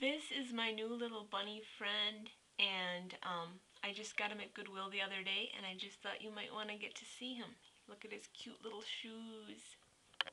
This is my new little bunny friend and um, I just got him at Goodwill the other day and I just thought you might want to get to see him. Look at his cute little shoes.